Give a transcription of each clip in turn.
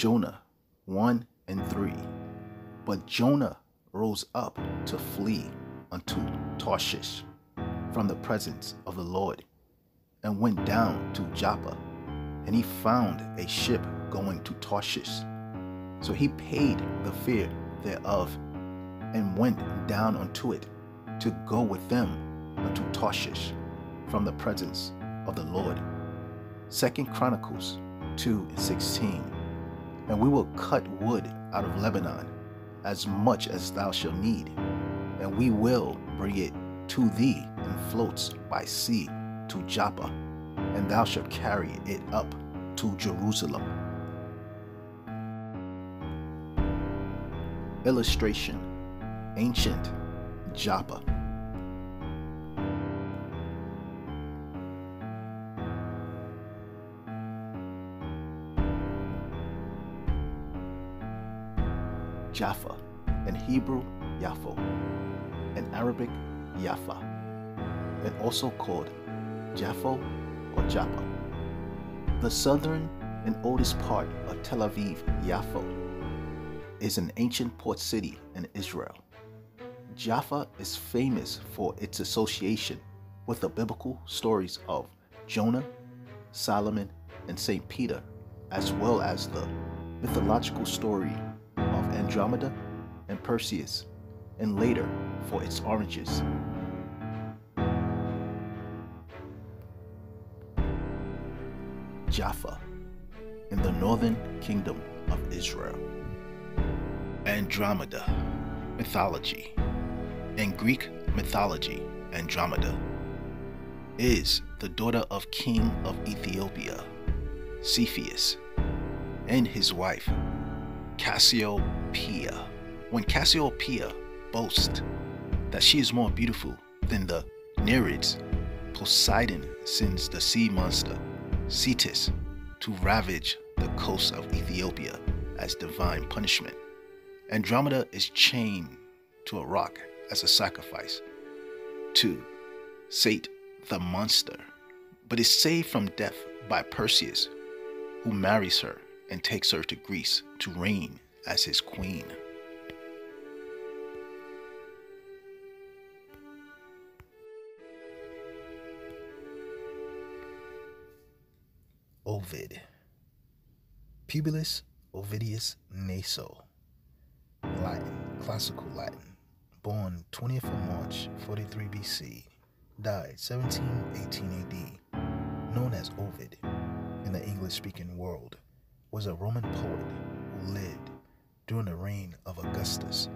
Jonah 1 and 3. But Jonah rose up to flee unto Tarshish from the presence of the Lord, and went down to Joppa, and he found a ship going to Tarshish. So he paid the fare thereof, and went down unto it to go with them unto Tarshish from the presence of the Lord. Second Chronicles 2 and 16. And we will cut wood out of Lebanon, as much as thou shalt need, and we will bring it to thee in floats by sea to Joppa, and thou shalt carry it up to Jerusalem. Illustration Ancient Joppa. Jaffa, in Hebrew, Yafo, in Arabic, Yafa, and also called Jaffo or Jaffa. The southern and oldest part of Tel Aviv, Yafo, is an ancient port city in Israel. Jaffa is famous for its association with the biblical stories of Jonah, Solomon, and St. Peter, as well as the mythological story Andromeda and Perseus, and later for its oranges. Jaffa in the northern kingdom of Israel. Andromeda mythology. In Greek mythology, Andromeda is the daughter of King of Ethiopia, Cepheus, and his wife, Cassiopeia. When Cassiopeia boasts that she is more beautiful than the Nereids, Poseidon sends the sea monster, Cetus, to ravage the coast of Ethiopia as divine punishment. Andromeda is chained to a rock as a sacrifice to Sate the monster, but is saved from death by Perseus, who marries her and takes her to Greece to reign as his queen. Ovid. Publius Ovidius Naso. Latin, classical Latin. Born 20th of March 43 BC. Died 1718 AD. Known as Ovid in the English speaking world, was a Roman poet who lived during the reign of Augustus.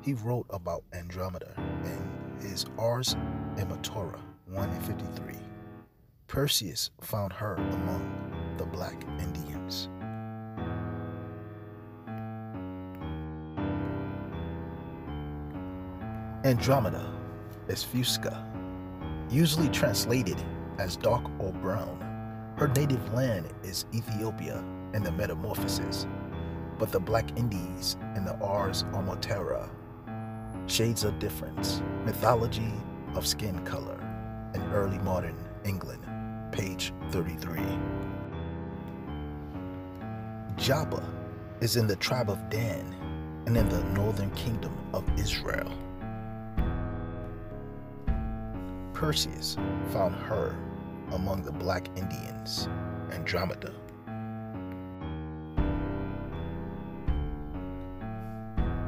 He wrote about Andromeda in his Ars Amatoria 1 and 53. Perseus found her among the black Indians. Andromeda is Fusca, usually translated as dark or brown. Her native land is Ethiopia and the Metamorphoses, but the Black Indies and the Ars Amatoria. Shades of difference, mythology of skin color, in early modern England, page 33. Joppa is in the tribe of Dan and in the northern kingdom of Israel. Perseus found her among the black Indians, Andromeda.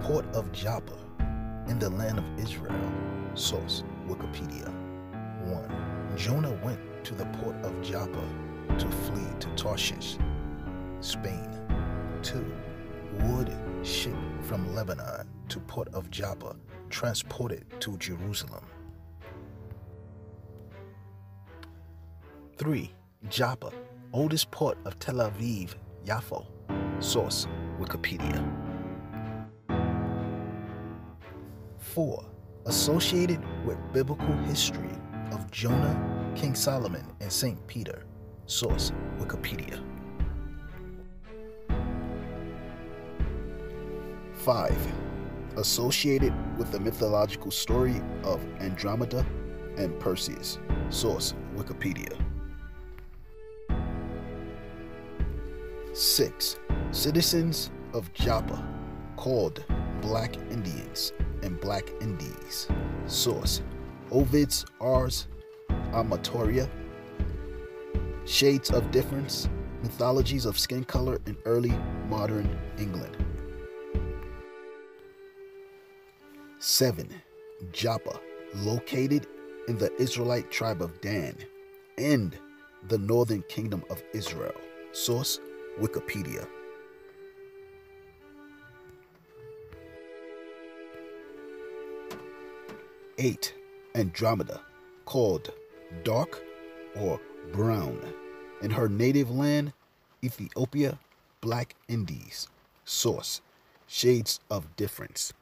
Port of Joppa in the land of Israel. Source Wikipedia. 1. Jonah went to the port of Joppa to flee to Tarshish, Spain. 2. Wood ship from Lebanon to port of Joppa transported to Jerusalem. 3. Joppa, oldest port of Tel Aviv, Yafo. Source Wikipedia. 4. Associated with biblical history of Jonah, King Solomon, and St. Peter. Source Wikipedia. 5. Associated with the mythological story of Andromeda and Perseus. Source Wikipedia. 6. Citizens of Joppa called Black Indians and Black Indies. Source Ovid's Ars Amatoria. Shades of Difference Mythologies of Skin Color in Early Modern England. 7. Joppa, located in the Israelite tribe of Dan and the northern kingdom of Israel. Source Wikipedia. 8. Andromeda, called dark or brown. In her native land, Ethiopia, Black Indies. Source Shades of Difference.